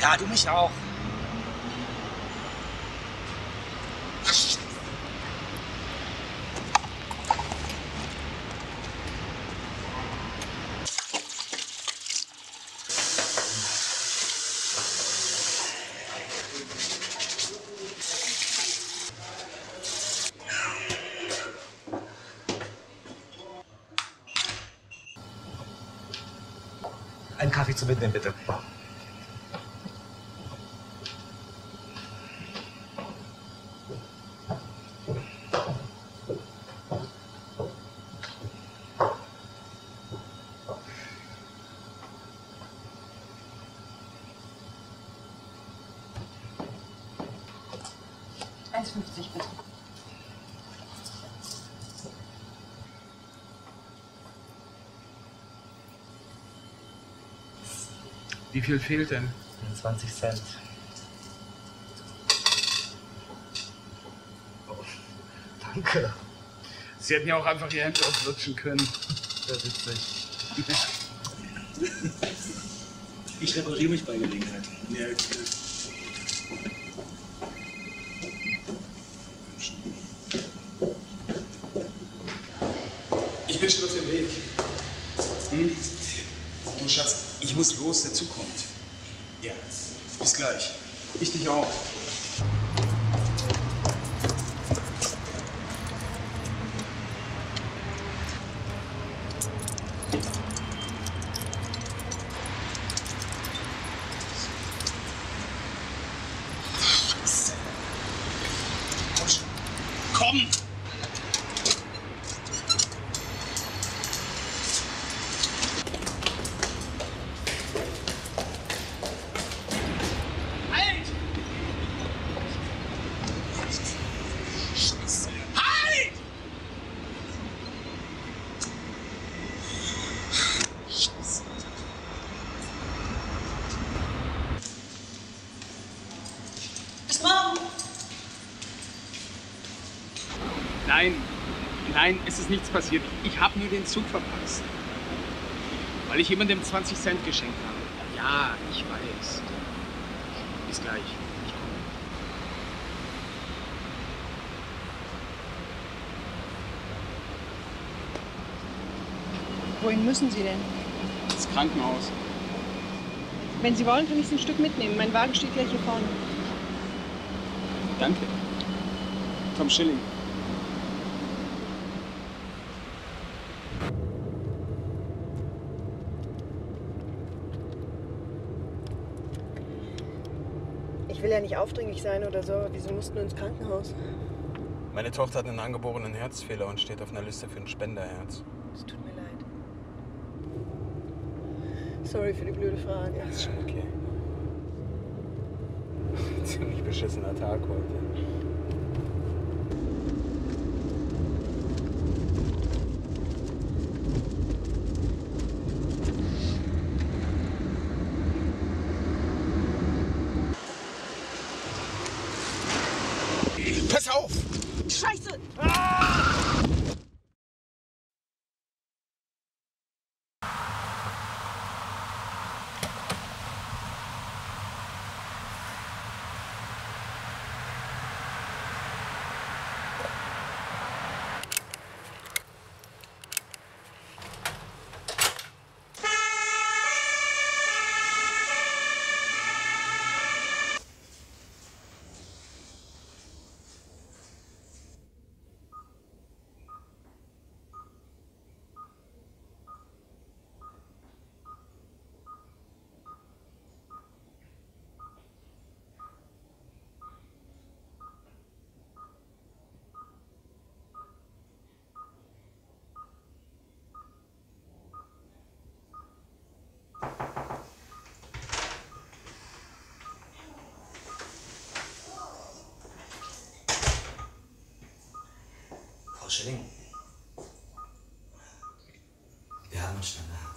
Ja, du mich auch. Einen Kaffee zum Mitnehmen, bitte. Bitte. Wie viel fehlt denn? 20 Cent. Oh, danke. Sie hätten ja auch einfach Ihr Hemd auflutschen können. Sehr witzig. Ich repariere mich bei Gelegenheit. Ja, Ich bin schon auf dem Weg. Hm? Oh, Schatz, ich muss los, der Zug kommt. Ja, bis gleich. Ich dich auch. Nein, nein, es ist nichts passiert. Ich habe nur den Zug verpasst. Weil ich jemandem 20 Cent geschenkt habe. Ja, ich weiß. Bis gleich. Ich komme. Wohin müssen Sie denn? ins Krankenhaus. Wenn Sie wollen, kann ich Sie ein Stück mitnehmen. Mein Wagen steht gleich hier vorne. Danke. Tom Schilling. Ich will ja nicht aufdringlich sein oder so, aber wieso mussten wir ins Krankenhaus? Meine Tochter hat einen angeborenen Herzfehler und steht auf einer Liste für ein Spenderherz. Es tut mir leid. Sorry für die blöde Frage. Ist schon okay. Ziemlich beschissener Tag heute. Scheiße! Frau Schilling. Wir haben ein Spenderherz.